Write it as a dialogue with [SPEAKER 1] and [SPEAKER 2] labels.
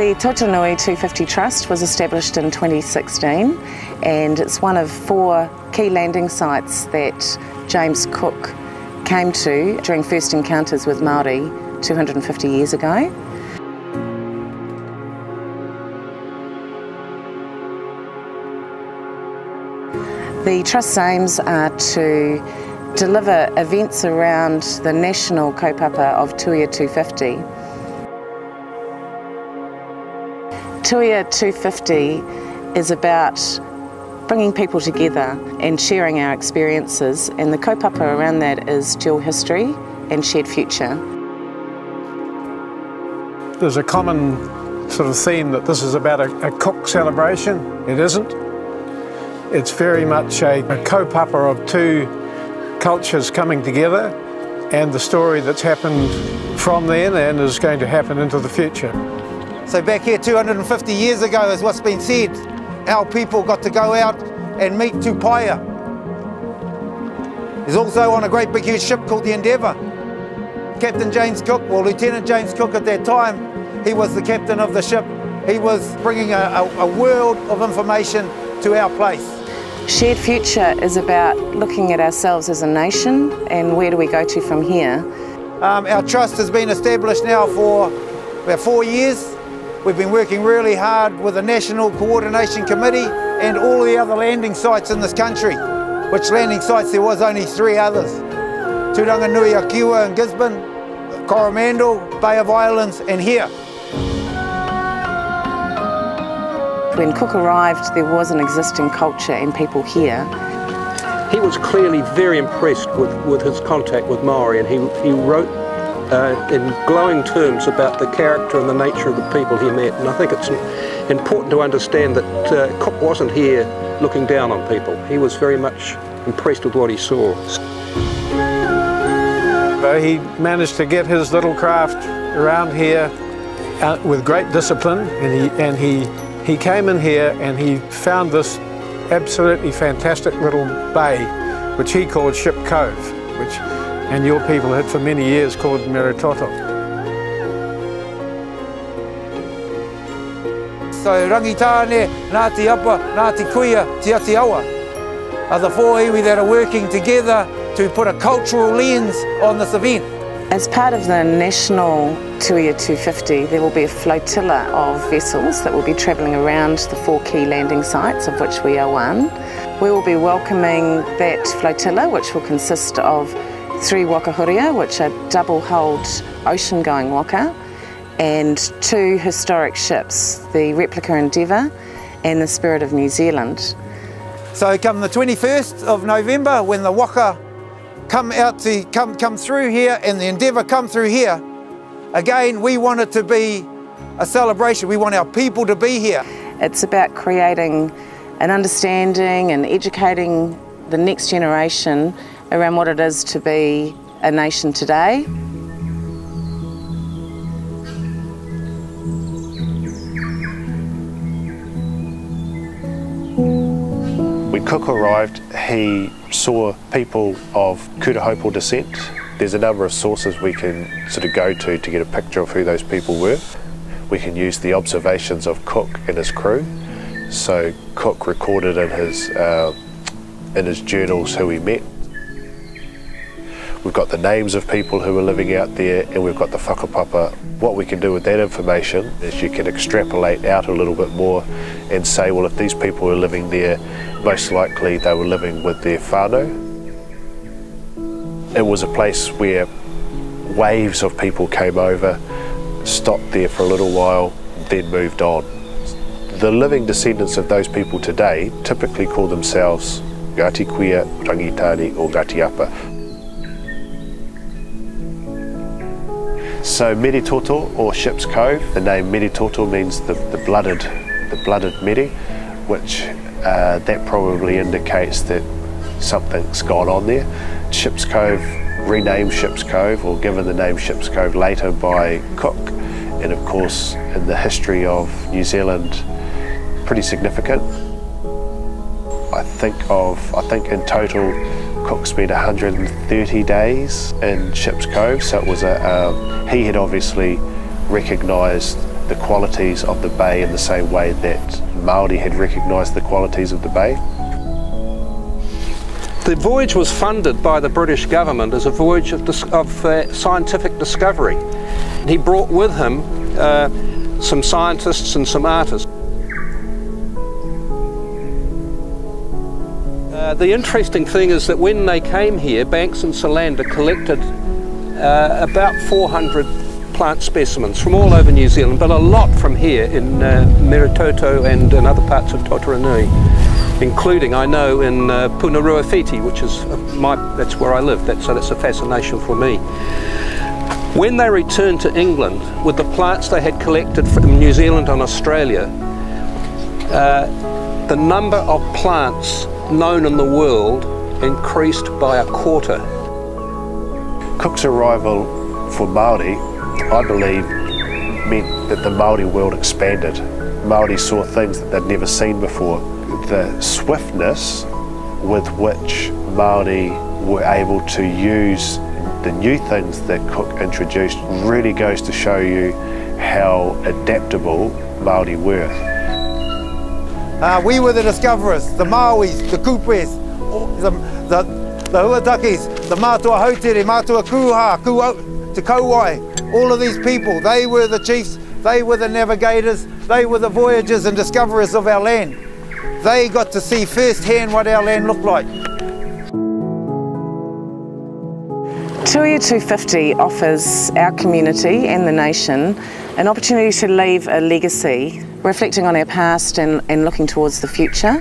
[SPEAKER 1] The Totaranui 250 Trust was established in 2016 and it's one of four key landing sites that James Cook came to during first encounters with Māori 250 years ago. The Trust's aims are to deliver events around the national kaupapa of Tuia 250. Tuia 250 is about bringing people together and sharing our experiences and the kaupapa around that is dual history and shared future.
[SPEAKER 2] There's a common sort of theme that this is about a, a cook celebration. It isn't. It's very much a, a kaupapa of two cultures coming together and the story that's happened from then and is going to happen into the future.
[SPEAKER 3] So back here 250 years ago is what's been said. Our people got to go out and meet Tupaia. He's also on a great big huge ship called the Endeavour. Captain James Cook, well Lieutenant James Cook at that time, he was the captain of the ship. He was bringing a, a, a world of information to our place.
[SPEAKER 1] Shared Future is about looking at ourselves as a nation and where do we go to from here.
[SPEAKER 3] Um, our trust has been established now for about four years. We've been working really hard with the National Coordination Committee and all the other landing sites in this country, which landing sites there was only three others. Turanganui-a-Kiwa in Gisborne, Coromandel, Bay of Islands and here.
[SPEAKER 1] When Cook arrived, there was an existing culture and people here.
[SPEAKER 4] He was clearly very impressed with, with his contact with Maori and he, he wrote uh, in glowing terms about the character and the nature of the people he met. And I think it's important to understand that uh, Cook wasn't here looking down on people. He was very much impressed with what he saw.
[SPEAKER 2] He managed to get his little craft around here uh, with great discipline and he, and he he came in here and he found this absolutely fantastic little bay, which he called Ship Cove, which, and your people had for many years called Meretoto.
[SPEAKER 3] So Rangitane, Ngāti Apa, Ngāti Kuia, Te Ati Awa are the four iwi that are working together to put a cultural lens on this event.
[SPEAKER 1] As part of the national Tuia 250, there will be a flotilla of vessels that will be travelling around the four key landing sites, of which we are one. We will be welcoming that flotilla, which will consist of three waka hourua, which are double-hulled ocean-going waka, and two historic ships, the Replica Endeavour and the Spirit of New Zealand.
[SPEAKER 3] So come the 21st of November, when the waka come out to come, come through here and the endeavour come through here, again, we want it to be a celebration. We want our people to be here.
[SPEAKER 1] It's about creating an understanding and educating the next generation around what it is to be a nation today.
[SPEAKER 5] When Cook arrived, he saw people of Kurahaupō descent. There's a number of sources we can sort of go to to get a picture of who those people were. We can use the observations of Cook and his crew. So Cook recorded in his, uh, in his journals who he met. We've got the names of people who were living out there and we've got the whakapapa. What we can do with that information is you can extrapolate out a little bit more and say, well, if these people were living there, most likely they were living with their whānau. It was a place where waves of people came over, stopped there for a little while, then moved on. The living descendants of those people today typically call themselves Ngāti Kuia, Rangitane or Ngāti So Meretoto or Ship's Cove, the name Meretoto means the, the blooded the blooded Meri, which uh, that probably indicates that something's gone on there. Ship's Cove, renamed Ship's Cove or given the name Ship's Cove later by Cook and of course in the history of New Zealand pretty significant. I think of, I think in total Cook spent 130 days in Ship's Cove, so it was a, um, he had obviously recognised the qualities of the bay in the same way that Māori had recognised the qualities of the bay.
[SPEAKER 4] The voyage was funded by the British government as a voyage of, of uh, scientific discovery. He brought with him uh, some scientists and some artists. Uh, the interesting thing is that when they came here, Banks and Solander collected uh, about 400 plant specimens from all over New Zealand, but a lot from here in uh, Meretoto and in other parts of Totaranui, including, I know, in uh, Punaruawhiti, which is uh, my, that's where I live, that, so that's a fascination for me. When they returned to England with the plants they had collected from New Zealand and Australia, uh, the number of plants known in the world increased by a quarter.
[SPEAKER 5] Cook's arrival for Māori, I believe, meant that the Māori world expanded. Māori saw things that they'd never seen before. The swiftness with which Māori were able to use the new things that Cook introduced really goes to show you how adaptable Māori were.
[SPEAKER 3] Uh, we were the discoverers, the Maoris, the Kupes, the, the, the Huatakis, the Matua Hautere, Matua Kuha, Kuo, Te Kauai, all of these people, they were the chiefs, they were the navigators, they were the voyagers and discoverers of our land. They got to see firsthand what our land looked like.
[SPEAKER 1] Tuia 250 offers our community and the nation an opportunity to leave a legacy reflecting on our past and, and looking towards the future.